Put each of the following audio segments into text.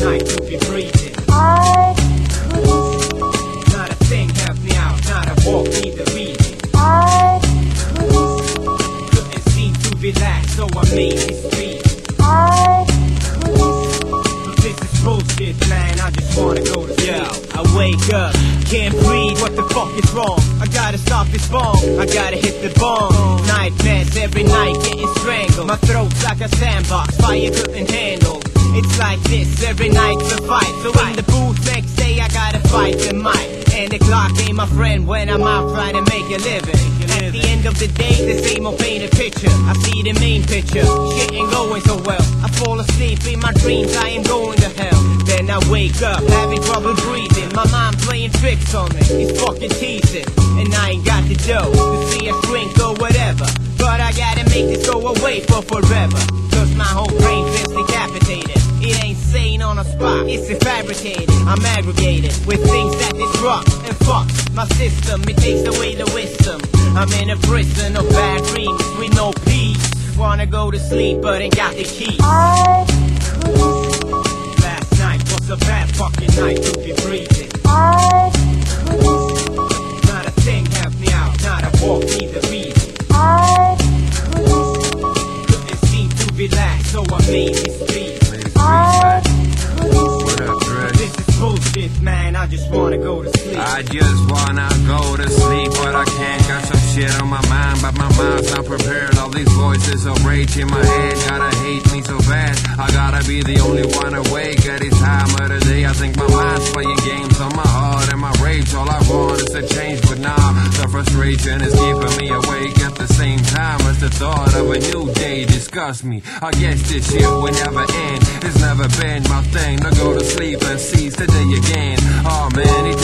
night to be breathing. I couldn't, Not a thing helped me out, not a walk neither reading. I couldn't, Couldn't seem to relax, so I made this beat. I couldn't, But this is bullshit, man. I just wanna go to sleep. I wake up, can't breathe. What the fuck is wrong? I gotta stop this bomb. I gotta hit the bomb. Nightmares every night, getting strangled. My throat's like a sandbox, fire couldn't handle. It's like this every night's a fight. So in the booth next day, I gotta fight the mic. And the clock ain't my friend when I'm out trying to make a living. At the end of the day, the same old painted picture. I see the main picture. Shit ain't going so well. I fall asleep in my dreams. I am going to hell. Then I wake up having trouble breathing. My mind playing tricks on me. It's fucking teasing. And I ain't got the dough to see a shrink or whatever. But I gotta make this go away for forever. It's fabricated. I'm aggregated with things that disrupt and fuck my system. It takes away the wisdom. I'm in a prison of bad dreams with no peace. Wanna go to sleep, but ain't got the key. I couldn't, I just wanna go to sleep, but I can't. Got some shit on my mind, but my mind's not prepared. All these voices of rage in my head, gotta hate me so bad. I gotta be the only one awake at this time of the day. I think my mind's playing games on my heart and my rage. All I want is a change, but nah, the frustration is keeping me awake at the same time as the thought of a new day disgusts me. I guess this shit will never end. It's never been my thing to go to sleep and seize the day again. Oh man,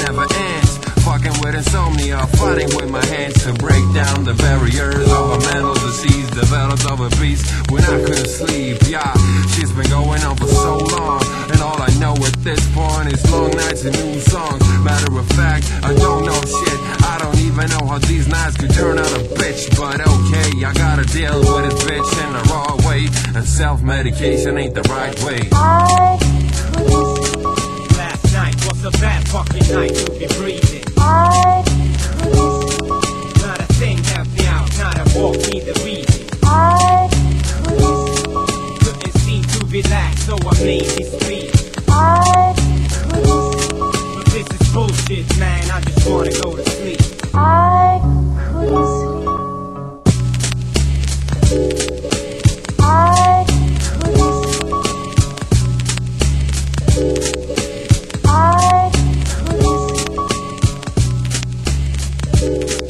with my hands to break down the barriers of a mental disease developed of a beast when I couldn't sleep. Yeah, she's been going on for so long, and all I know at this point is long nights and new songs. Matter of fact, I don't know shit. I don't even know how these nights could turn out a bitch, but okay, I gotta deal with this bitch in the raw way, and self-medication ain't the right way. Last night was a bad fucking night to be breathing. kids, man, I just wanna go to sleep. I couldn't sleep. I couldn't sleep. I couldn't sleep.